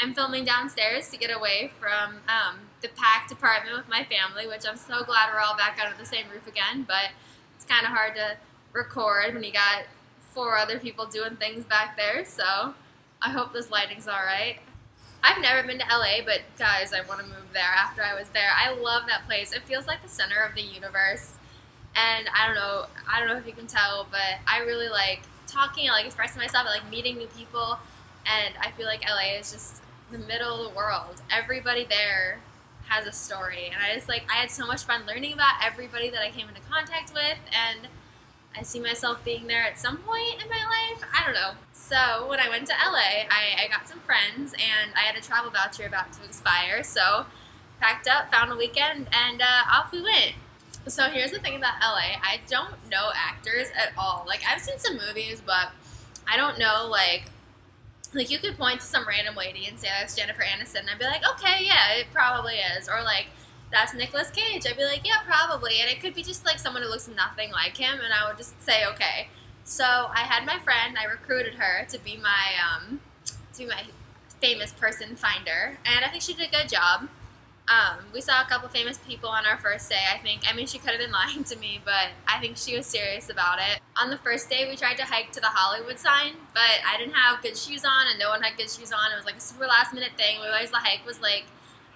I'm filming downstairs to get away from um, the packed apartment with my family, which I'm so glad we're all back under the same roof again, but it's kind of hard to record when you got four other people doing things back there, so I hope this lighting's alright. I've never been to LA, but guys, I want to move there after I was there. I love that place. It feels like the center of the universe. And I don't know, I don't know if you can tell, but I really like talking, I like expressing myself, I like meeting new people, and I feel like LA is just the middle of the world. Everybody there has a story, and I just like I had so much fun learning about everybody that I came into contact with, and I see myself being there at some point in my life. I don't know. So when I went to LA, I, I got some friends, and I had a travel voucher about to expire, so packed up, found a weekend, and uh, off we went. So here's the thing about LA. I don't know actors at all. Like I've seen some movies, but I don't know like like you could point to some random lady and say that's Jennifer Aniston, and I'd be like, okay, yeah, it probably is, or like that's Nicolas Cage. I'd be like, yeah, probably, and it could be just like someone who looks nothing like him, and I would just say okay. So I had my friend, I recruited her to be my um, to be my famous person finder, and I think she did a good job. Um, we saw a couple famous people on our first day, I think. I mean, she could have been lying to me, but I think she was serious about it. On the first day, we tried to hike to the Hollywood sign, but I didn't have good shoes on, and no one had good shoes on. It was like a super last minute thing. We realized the hike was like,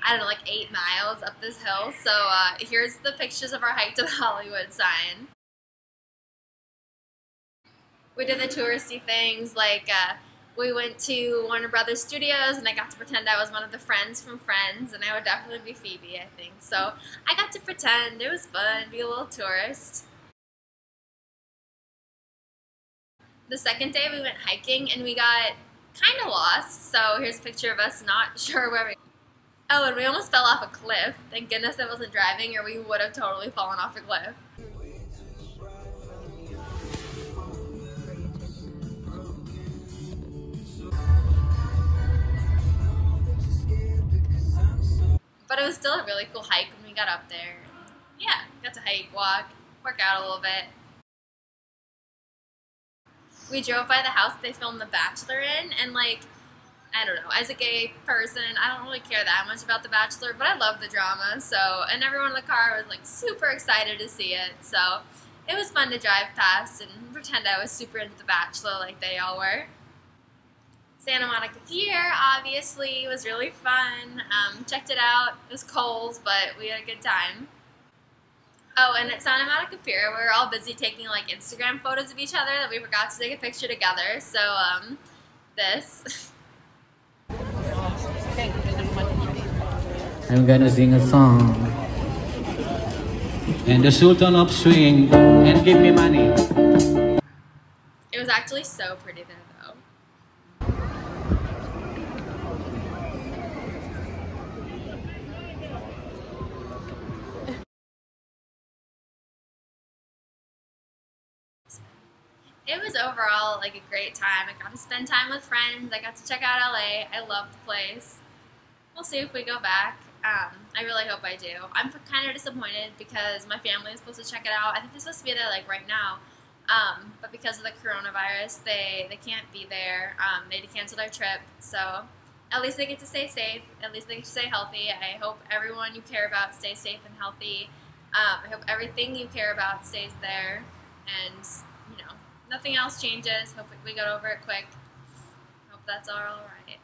I don't know, like eight miles up this hill. So uh, here's the pictures of our hike to the Hollywood sign. We did the touristy things like uh, we went to Warner Brothers Studios and I got to pretend I was one of the friends from Friends and I would definitely be Phoebe, I think. So I got to pretend. It was fun, be a little tourist. The second day we went hiking and we got kind of lost. So here's a picture of us not sure where we Oh, and we almost fell off a cliff. Thank goodness I wasn't driving or we would have totally fallen off a cliff. It was still a really cool hike when we got up there. Yeah, got to hike, walk, work out a little bit. We drove by the house they filmed The Bachelor in, and like, I don't know, as a gay person, I don't really care that much about The Bachelor, but I love the drama, so, and everyone in the car was like super excited to see it, so it was fun to drive past and pretend I was super into The Bachelor like they all were. Santa Monica Pier, obviously, was really fun. Um, checked it out. It was cold, but we had a good time. Oh, and at Santa Monica Pier, we were all busy taking like Instagram photos of each other that we forgot to take a picture together. So, um, this. I'm gonna sing a song. And the Sultan of Swing, and give me money. It was actually so pretty there, though. It was overall like a great time. I got to spend time with friends. I got to check out LA. I love the place. We'll see if we go back. Um, I really hope I do. I'm kind of disappointed because my family is supposed to check it out. I think they're supposed to be there like right now, um, but because of the coronavirus, they they can't be there. Um, they had to cancel their trip. So at least they get to stay safe. At least they get to stay healthy. I hope everyone you care about stays safe and healthy. Um, I hope everything you care about stays there, and nothing else changes. Hope we got over it quick. Hope that's all right.